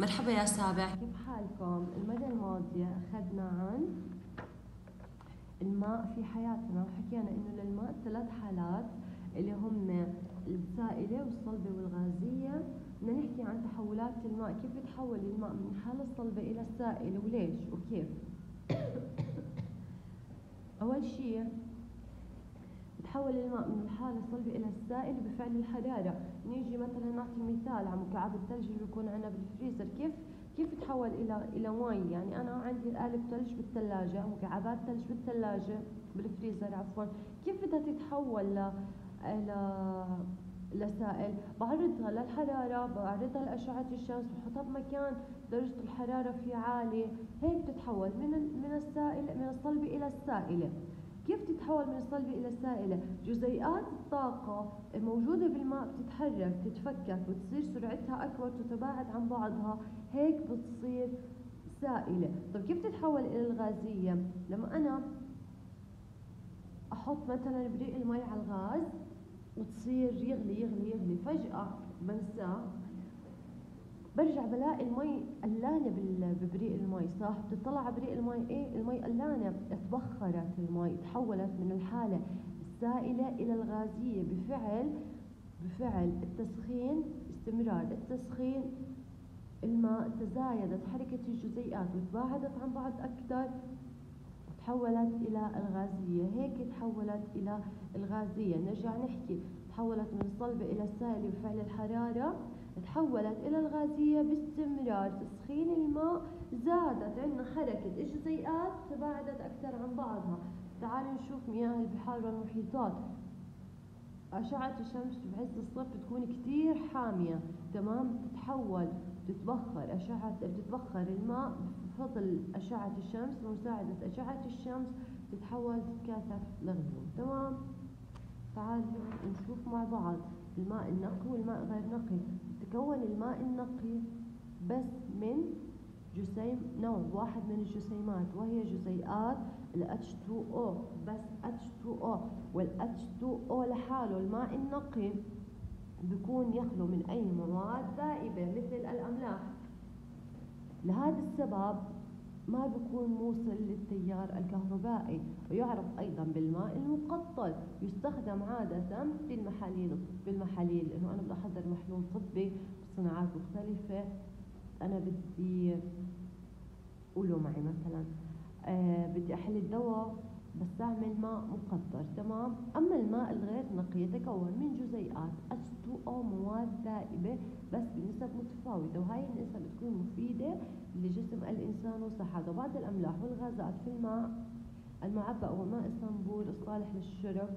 مرحبا يا سابع. كيف حالكم؟ المرة الماضية أخذنا عن الماء في حياتنا وحكينا إنه للماء ثلاث حالات اللي هم السائلة والصلبة والغازية. بدنا نحكي عن تحولات الماء كيف بتحول الماء من الحالة الصلبة إلى السائل وليش؟ وكيف؟ أول شيء تحول الماء من الحالة الصلبة إلى السائل بفعل الحرارة نيجي مثلا نعطي مثال على مكعب الثلج اللي بيكون عندنا بالفريزر. كيف كيف تحول إلى إلى مي يعني أنا عندي قالب ثلج بالثلاجة مكعبات ثلج بالثلاجة بالفريزر عفوا. كيف بدها تتحول ل إلى لسائل؟ بعرضها للحرارة بعرضها لأشعة الشمس بحطها بمكان درجة الحرارة فيه عالية. هيك بتتحول من من السائل من الصلبة إلى السائلة. كيف تتحول من الصلبة إلى السائلة؟ جزيئات الطاقة الموجودة بالماء بتتحرك تتفكك وتصير سرعتها أكبر تتباعد عن بعضها هيك بتصير سائلة طيب كيف تتحول إلى الغازية؟ لما أنا أحط مثلا بريق المي على الغاز وتصير يغلي يغلي يغلي فجأة بنساه برجع بلاقي المي قلانة ببريق المي. صح بتطلع على بريق المي إيه؟ المي قلانة تبخرت المي تحولت من الحالة السائلة إلى الغازية. بفعل بفعل التسخين استمرار التسخين الماء تزايدت حركة الجزيئات وتباعدت عن بعض أكثر تحولت إلى الغازية. هيك تحولت إلى الغازية. نرجع نحكي تحولت من الصلبة إلى السائلة بفعل الحرارة. تحولت إلى الغازية باستمرار تسخين الماء زادت عندنا حركة الجزيئات تباعدت أكثر عن بعضها. تعالوا نشوف مياه البحار والمحيطات. أشعة الشمس بعز الصيف بتكون كتير حامية. تمام؟ تتحول تتبخر أشعة بتتبخر الماء بفضل أشعة الشمس بمساعدة أشعة الشمس تتحول تتكاثف لغيوم تمام؟ تعالوا نشوف مع بعض. الماء النقي والماء غير نقي. يتكون الماء النقي بس من جسيم نوع واحد من الجسيمات وهي جزيئات ال H2O بس H2O وال H2O لحاله الماء النقي بيكون يخلو من أي مواد ذائبة مثل الأملاح. لهذا السبب ما بيكون موصل للتيار الكهربائي ويعرف أيضا بالماء المقطر يستخدم عادة في المحاليل بالمحاليل لأنه أنا بدي أحضر محلول طبي بصناعات مختلفة. أنا بدي قولوا معي مثلا آه بدي أحل الدواء بستعمل ماء مقطر. تمام؟ أما الماء الغير نقي يتكون من جزيئات H2O مواد ذائبة بس بنسب متفاوتة وهي النسب بتكون لجسم الإنسان وصحته بعض الأملاح والغازات في الماء المعبأ وماء الصنبور الصالح للشرب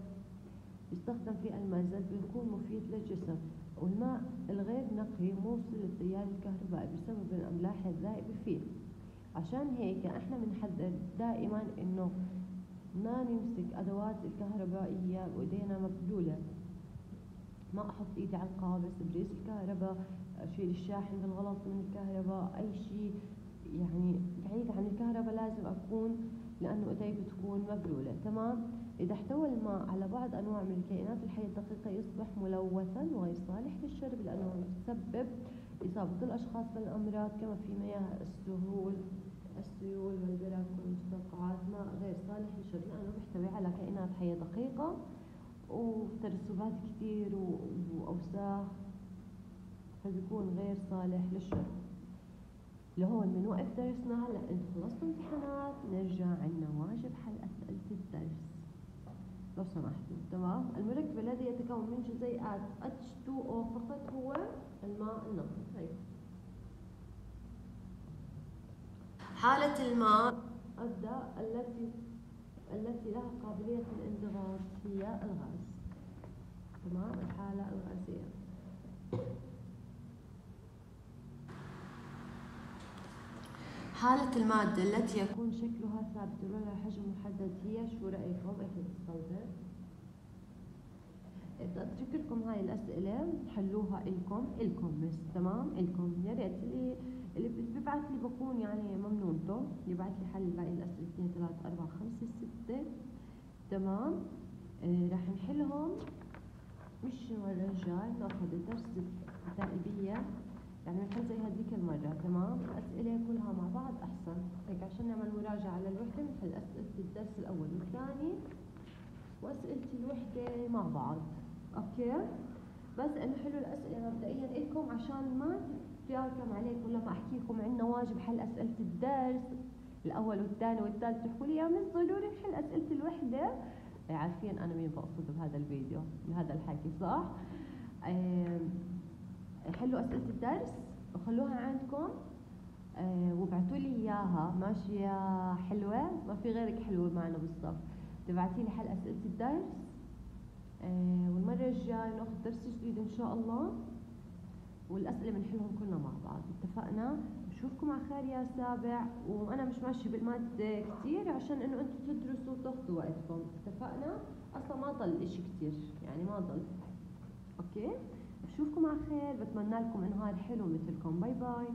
يستخدم في المنزل بيكون مفيد للجسم. والماء الغير نقي موصل للتيار الكهربائي بسبب الأملاح الذائبة فيه. عشان هيك إحنا بنحذر دائما إنه ما نمسك أدوات الكهربائية وايدينا مبلولة ما أحط إيدي على القابس بريس الكهرباء؟ أشيل الشاحن بالغلط من الكهرباء؟ أي شيء. يعني بعيد عن الكهرباء لازم أكون لأنه إيدي بتكون مبلولة. تمام؟ إذا احتوى الماء على بعض أنواع من الكائنات الحية الدقيقة يصبح ملوثا وغير صالح للشرب لأنه يسبب إصابة الأشخاص بالأمراض كما في مياه السهول السيول والبرك والمستنقعات ماء غير صالح للشرب لأنه بيحتوي على كائنات حية دقيقة. وترسبات كثير وأوساخ فبيكون غير صالح للشرب. لهون بنوقف درسنا. هلا أنتم خلصتوا امتحانات. نرجع عنا واجب حل اسئله الدرس. لو سمحتوا. تمام. المركب الذي يتكون من جزيئات H2O فقط هو الماء النقي. طيب. حالة الماء. التي التي لها قابلية الانضغاط هي الغاز. تمام؟ الحالة الغازية. حالة المادة التي يكون شكلها ثابت ولها حجم محدد هي شو رأيكم أكيد الصلبة أترك لكم هاي الأسئلة حلوها إلكم إلكم بس. تمام؟ إلكم. يا ريت اللي اللي بيبعث لي بكون يعني ممنونته اللي بعث لي حل باقي الأسئلة. 2 3 4 5 6 تمام؟ آه راح نحلهم. مش المرة الجاي نأخذ الدرس التائبية يعني نحل زي هذيك المرة تمام؟ الأسئلة كلها مع بعض أحسن. هيك عشان نعمل مراجعة للوحدة بنحل أسئلة الدرس الأول والثاني وأسئلة الوحدة مع بعض. أوكي؟ بس إنه حلو الأسئلة مبدئيا إلكم عشان ما تتراكم عليكم لما أحكي لكم عندنا واجب حل أسئلة الدرس الأول والثاني والثالث. تحكوا لي يا مس ضروري نحل أسئلة الوحدة. إيه، عارفين أنا مين بقصد بهذا الفيديو بهذا الحكي صح؟ حلوا أسئلة الدرس وخلوها عندكم. آه، وابعتوا لي إياها. ماشي يا حلوة؟ ما في غيرك حلوة معنا بالصف. تبعتي لي حل أسئلة الدرس. والمرة الجاية ناخذ درس جديد إن شاء الله. والأسئلة بنحلهم كلنا مع بعض. اتفقنا؟ بشوفكم على خير يا سابع. وأنا مش ماشي بالمادة كثير عشان إنه أنتم تدرسوا وتاخذوا وقتكم. اتفقنا؟ أصلا ما ضل إشي كثير يعني ما ضل. Okay؟ بشوفكم على خير. بتمنى لكم نهار حلو مثلكم. Bye bye.